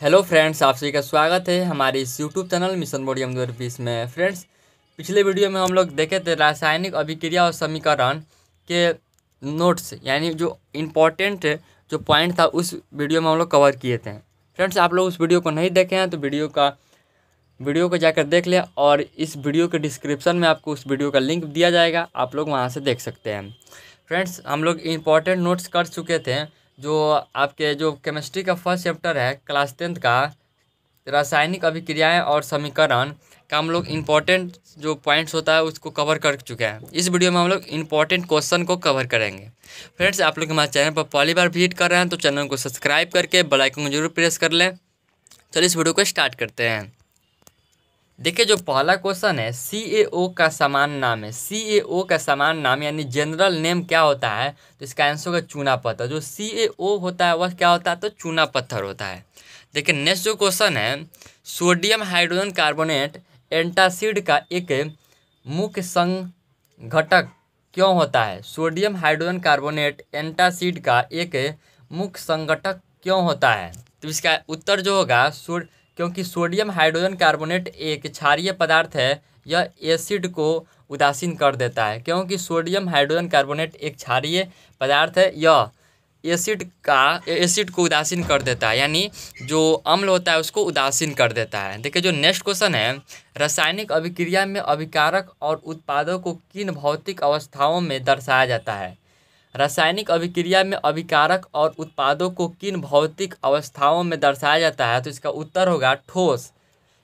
Hello friends आप सभी का स्वागत है हमारे इस यूट्यूब चैनल मिशन बोडियम दो बीस में। फ्रेंड्स पिछले वीडियो में हम लोग देखे थे रासायनिक अभिक्रिया और समीकरण के नोट्स यानी जो इम्पोर्टेंट जो पॉइंट था, उस वीडियो में हम लोग कवर किए थे। फ्रेंड्स आप लोग उस वीडियो को नहीं देखे हैं तो वीडियो का वीडियो को जाकर देख लें और इस वीडियो के डिस्क्रिप्शन में आपको उस वीडियो का लिंक दिया जाएगा। आप लोग वहाँ से देख सकते हैं। फ्रेंड्स हम लोग इम्पोर्टेंट नोट्स कर चुके थे। जो आपके जो केमिस्ट्री का फ़र्स्ट चैप्टर है क्लास टेंथ का, रासायनिक अभिक्रियाएँ और समीकरण, का हम लोग इम्पोर्टेंट जो पॉइंट्स होता है, उसको कवर कर चुके हैं। इस वीडियो में हम लोग इम्पोर्टेंट क्वेश्चन को कवर करेंगे। फ्रेंड्स आप लोग हमारे चैनल पर पहली बार विज़िट कर रहे हैं तो चैनल को सब्सक्राइब करके बेल आइकन को ज़रूर प्रेस कर लें। चलिए इस वीडियो को स्टार्ट करते हैं। देखिए, जो पहला क्वेश्चन है सी ए ओ का समान नाम है। सी ए ओ का समान नाम, यानी जनरल नेम क्या होता है? तो इसका आंसर होगा चूना पत्थर। जो सी ए ओ होता है, वह क्या होता है? तो चूना पत्थर होता है। देखिए नेक्स्ट जो क्वेश्चन है सोडियम हाइड्रोजन कार्बोनेट एंटासिड का एक मुख्य संघटक क्यों होता है? सोडियम हाइड्रोजन कार्बोनेट एंटासिड का एक मुख्य संगठक क्यों होता है? तो इसका उत्तर जो होगा सोड क्योंकि सोडियम हाइड्रोजन कार्बोनेट एक क्षारीय पदार्थ है, यह एसिड को उदासीन कर देता है। क्योंकि सोडियम हाइड्रोजन कार्बोनेट एक क्षारीय पदार्थ है, यह एसिड का, एसिड को उदासीन कर देता है। यानी जो अम्ल होता है, उसको उदासीन कर देता है। देखिए, जो नेक्स्ट क्वेश्चन है, रासायनिक अभिक्रिया में अभिकारक और उत्पादों को किन भौतिक अवस्थाओं में दर्शाया जाता है? रासायनिक अभिक्रिया में अभिकारक और उत्पादों को किन भौतिक अवस्थाओं में दर्शाया जाता है? तो इसका उत्तर होगा ठोस।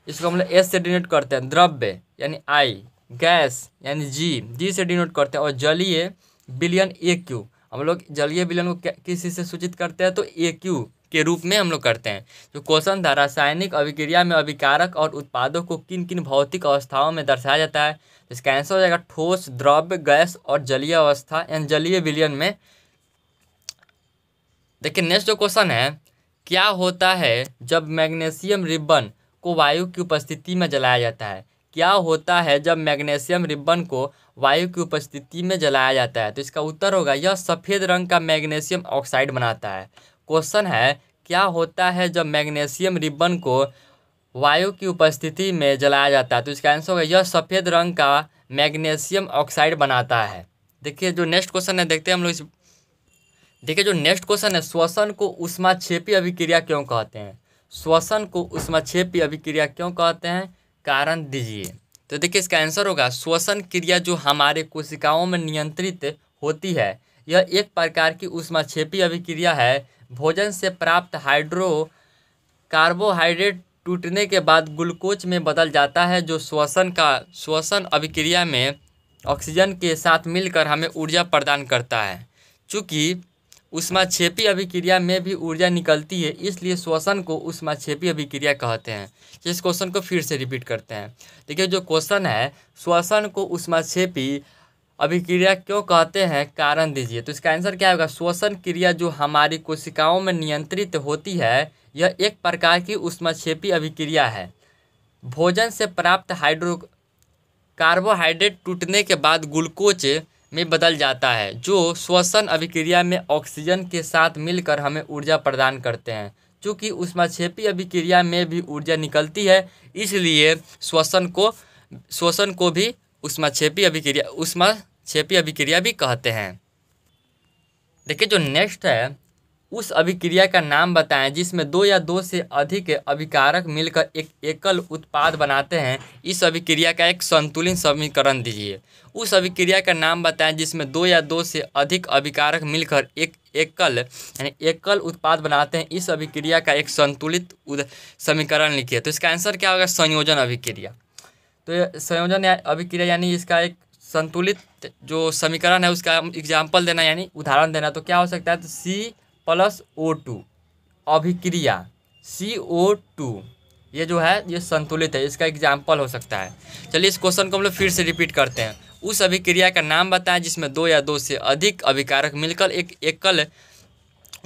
इसको हम लोग एस से डिनोट करते हैं, द्रव्य, यानी आई गैस, यानी जी जी से डिनोट करते हैं और जलीय बिलियन ए क्यू हम लोग जलीय बिलियन को किस चीज़ से सूचित करते हैं? तो ए क्यू के रूप में हम लोग करते हैं। जो क्वेश्चन था रासायनिक अभिक्रिया में अभिकारक और उत्पादों को किन किन भौतिक अवस्थाओं में दर्शाया जाता है? इसका आंसर हो जाएगा ठोस, द्रव्य, गैस और जलीय अवस्था, यानी जलीय विलियन में। देखिए नेक्स्ट जो क्वेश्चन है, क्या होता है जब मैग्नीशियम रिबन को वायु की उपस्थिति में जलाया जाता है? क्या होता है जब मैग्नीशियम रिबन को वायु की उपस्थिति में जलाया जाता है? तो इसका उत्तर होगा, यह सफ़ेद रंग का मैग्नीशियम ऑक्साइड बनाता है। क्वेश्चन है, क्या होता है जब मैग्नीशियम रिबन को वायु की उपस्थिति में जलाया जाता है? तो इसका आंसर होगा, यह सफ़ेद रंग का मैग्नीशियम ऑक्साइड बनाता है। देखिए, जो नेक्स्ट क्वेश्चन है, देखते हैं हम लोग इस, देखिए, जो नेक्स्ट क्वेश्चन है, श्वसन को उष्माक्षेपी अभिक्रिया क्यों कहते हैं? श्वसन को उष्माक्षेपी अभिक्रिया क्यों कहते हैं? कारण दीजिए। तो देखिए, इसका आंसर होगा, श्वसन क्रिया जो हमारे कोशिकाओं में नियंत्रित होती है, यह एक प्रकार की उष्माक्षेपी अभिक्रिया है भोजन से प्राप्त हाइड्रो कार्बोहाइड्रेट टूटने के बाद ग्लूकोज में बदल जाता है, जो श्वसन का, श्वसन अभिक्रिया में ऑक्सीजन के साथ मिलकर हमें ऊर्जा प्रदान करता है। चूँकि उष्माक्षेपी अभिक्रिया में भी ऊर्जा निकलती है, इसलिए श्वसन को उष्माक्षेपी अभिक्रिया कहते हैं इस क्वेश्चन को फिर से रिपीट करते हैं। देखिए, जो क्वेश्चन है, श्वसन को उष्माक्षेपी अभिक्रिया क्यों कहते हैं? कारण दीजिए। तो इसका आंसर क्या होगा? श्वसन क्रिया जो हमारी कोशिकाओं में नियंत्रित होती है, यह एक प्रकार की उष्माक्षेपी अभिक्रिया है। भोजन से प्राप्त हाइड्रो कार्बोहाइड्रेट टूटने के बाद ग्लूकोज में बदल जाता है, जो श्वसन अभिक्रिया में ऑक्सीजन के साथ मिलकर हमें ऊर्जा प्रदान करते हैं। चूँकि उष्माक्षेपी अभिक्रिया में भी ऊर्जा निकलती है, इसलिए श्वसन को श्वसन को भी उष्माक्षेपी अभिक्रिया उष्माक्षेपी अभिक्रिया भी कहते हैं। देखिए, जो नेक्स्ट है, उस अभिक्रिया का नाम बताएँ, जिसमें दो या दो से अधिक अभिकारक मिलकर एक एकल उत्पाद बनाते हैं, इस अभिक्रिया का एक संतुलित समीकरण दीजिए। उस अभिक्रिया का नाम बताएँ, जिसमें दो या दो से अधिक अभिकारक मिलकर एक एकल, यानी एकल उत्पाद बनाते हैं, इस अभिक्रिया का एक संतुलित समीकरण लिखिए। तो इसका आंसर क्या होगा? संयोजन अभिक्रिया। तो संयोजन अभिक्रिया यानी इसका एक संतुलित जो समीकरण है, उसका एग्ज़ाम्पल देना, यानी उदाहरण देना तो क्या हो सकता है? तो सी प्लस ओ टू अभिक्रिया। सी ओ टू ये जो है, ये संतुलित है, इसका एग्ज़ाम्पल हो सकता है। चलिए इस क्वेश्चन को हम लोग फिर से रिपीट करते हैं। उस अभिक्रिया का नाम बताएँ, जिसमें दो या दो से अधिक अभिकारक मिलकर एक एकल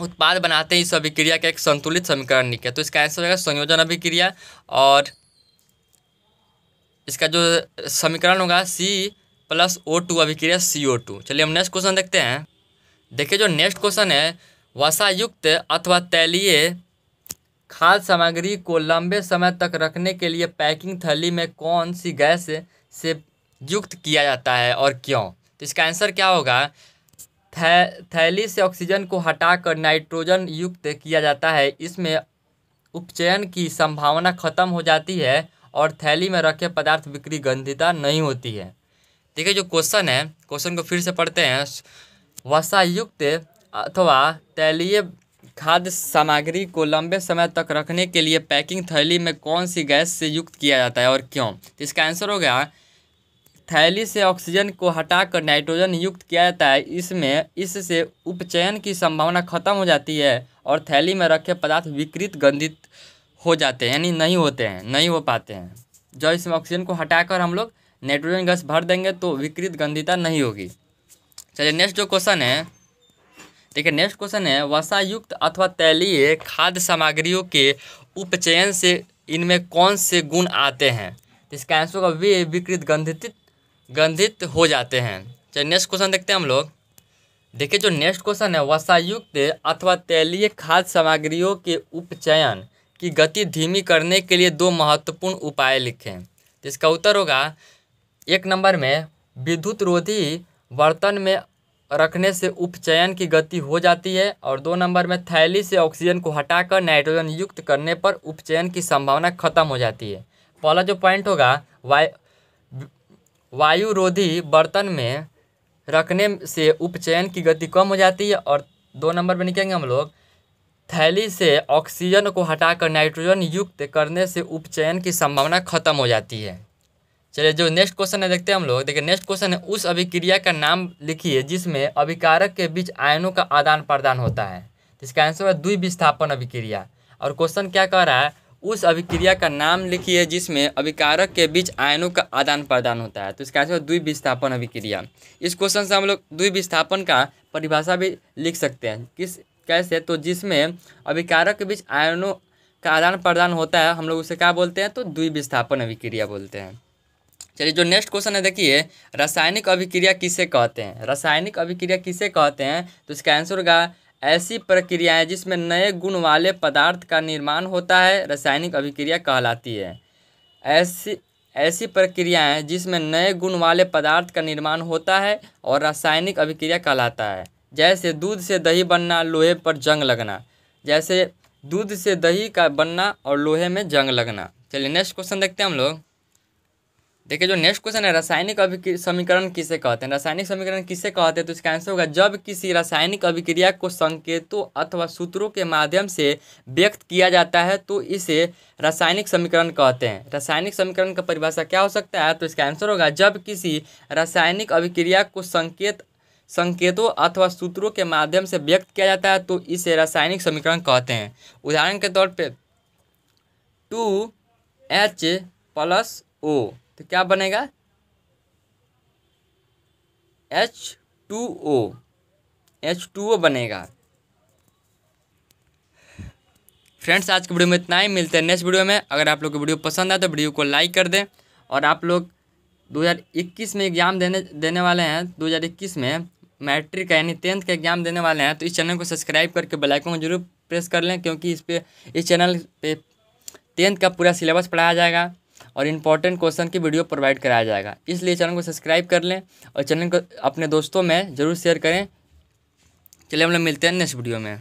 उत्पाद बनाते हैं, इस अभिक्रिया का एक संतुलित समीकरण लिखे तो इसका आंसर होगा संयोजन अभिक्रिया और इसका जो समीकरण होगा सी प्लस ओ टू अभिक्रिया सी ओ टू चलिए हम नेक्स्ट क्वेश्चन देखते हैं। देखिए जो नेक्स्ट क्वेश्चन है, वसायुक्त अथवा तैलीय खाद्य सामग्री को लंबे समय तक रखने के लिए पैकिंग थैली में कौन सी गैस से युक्त किया जाता है और क्यों? तो इसका आंसर क्या होगा? थै, थैली से ऑक्सीजन को हटाकर नाइट्रोजन युक्त किया जाता है। इसमें उपचयन की संभावना खत्म हो जाती है और थैली में रखे पदार्थ बिक्री गंधिता नहीं होती है। देखिए, जो क्वेश्चन है क्वेश्चन को फिर से पढ़ते हैं। वसायुक्त अथवा तैलीय खाद्य सामग्री को लंबे समय तक रखने के लिए पैकिंग थैली में कौन सी गैस से युक्त किया जाता है और क्यों? तो इसका आंसर हो गया, थैली से ऑक्सीजन को हटाकर नाइट्रोजन युक्त किया जाता है। इसमें, इससे उपचयन की संभावना खत्म हो जाती है और थैली में रखे पदार्थ विकृत, गंधित हो जाते हैं, यानी नहीं होते हैं, नहीं हो पाते हैं। जब इसमें ऑक्सीजन को हटाकर हम लोग नाइट्रोजन गैस भर देंगे तो विकृत गंधिता नहीं होगी। चलिए नेक्स्ट जो क्वेश्चन है, देखिए नेक्स्ट क्वेश्चन है, वसायुक्त अथवा तैलीय खाद्य सामग्रियों के उपचयन से इनमें कौन से गुण आते हैं? तो इसका आंसर होगा, वे विकृत गंधित गंधित हो जाते हैं। चलिए नेक्स्ट क्वेश्चन देखते हैं हम लोग। देखिए जो नेक्स्ट क्वेश्चन है, वसायुक्त अथवा तैलीय खाद्य सामग्रियों के उपचयन। की गति धीमी करने के लिए दो महत्वपूर्ण उपाय लिखें। तो इसका उत्तर होगा, एक नंबर में विद्युत रोधी बर्तन में रखने से उपचयन की गति हो जाती है और दो नंबर में थैली से ऑक्सीजन को हटाकर नाइट्रोजन युक्त करने पर उपचयन की संभावना खत्म हो जाती है। पहला जो पॉइंट होगा, वायु, वायुरोधी बर्तन में रखने से उपचयन की गति कम हो जाती है और दो नंबर में निकलेंगे हम लोग थैली से ऑक्सीजन को हटाकर नाइट्रोजन युक्त करने से उपचयन की संभावना खत्म हो जाती है। चलिए, जो नेक्स्ट क्वेश्चन है, देखते हैं हम लोग। देखिए नेक्स्ट क्वेश्चन है, उस अभिक्रिया का नाम लिखिए जिसमें अभिकारक के बीच आयनों का आदान प्रदान होता है। इसका आंसर है द्विविस्थापन अभिक्रिया। और क्वेश्चन क्या कह रहा है? उस अभिक्रिया का नाम लिखिए जिसमें अभिकारक के बीच आयनों का आदान प्रदान होता है। तो इसका आंसर द्विविस्थापन अभिक्रिया। इस क्वेश्चन से हम लोग द्विविस्थापन का परिभाषा भी लिख सकते हैं। किस कैसे तो जिसमें अभिकारक के बीच आयनों का आदान प्रदान होता है, हम लोग उसे क्या बोलते हैं तो द्विविस्थापन अभिक्रिया बोलते हैं। चलिए, जो नेक्स्ट क्वेश्चन है, देखिए, रासायनिक अभिक्रिया किसे कहते हैं? रासायनिक अभिक्रिया किसे कहते हैं? तो इसका आंसर होगा, ऐसी प्रक्रियाएँ जिसमें नए गुण वाले पदार्थ का निर्माण होता है, रासायनिक अभिक्रिया कहलाती है। ऐसी ऐसी प्रक्रियाएँ जिसमें नए गुण वाले पदार्थ का निर्माण होता है और रासायनिक अभिक्रिया कहलाता है। जैसे दूध से दही बनना लोहे पर जंग लगना, जैसे दूध से दही का बनना और लोहे में जंग लगना। चलिए नेक्स्ट क्वेश्चन देखते हैं हम लोग। देखिए, जो नेक्स्ट क्वेश्चन है, रासायनिक अभिक्रिया समीकरण किसे कहते हैं? रासायनिक समीकरण किसे कहते हैं? तो इसका आंसर होगा, जब किसी रासायनिक अभिक्रिया को संकेतों अथवा सूत्रों के माध्यम से व्यक्त किया जाता है तो इसे रासायनिक समीकरण कहते हैं। रासायनिक समीकरण का परिभाषा क्या हो सकता है? तो इसका आंसर होगा, जब किसी रासायनिक अभिक्रिया को संकेत संकेतों अथवा सूत्रों के माध्यम से व्यक्त किया जाता है तो इसे रासायनिक समीकरण कहते हैं। उदाहरण के तौर पे, टू एच प्लस ओ तो क्या बनेगा? H two O, H two O बनेगा। फ्रेंड्स, आज के वीडियो में इतना ही। मिलते हैं नेक्स्ट वीडियो में। अगर आप लोग को वीडियो पसंद आए तो वीडियो को लाइक कर दें। और आप लोग 2021 में एग्ज़ाम देने देने वाले हैं 2021 में। मैट्रिक यानी टेंथ का एग्ज़ाम देने वाले हैं तो इस चैनल को सब्सक्राइब करके बेल आइकन को ज़रूर प्रेस कर लें, क्योंकि इस पर इस चैनल पे टेंथ का पूरा सिलेबस पढ़ाया जाएगा और इंपॉर्टेंट क्वेश्चन की वीडियो प्रोवाइड कराया जाएगा। इसलिए चैनल को सब्सक्राइब कर लें और चैनल को अपने दोस्तों में ज़रूर शेयर करें। चलिए हम लोग मिलते हैं नेक्स्ट वीडियो में।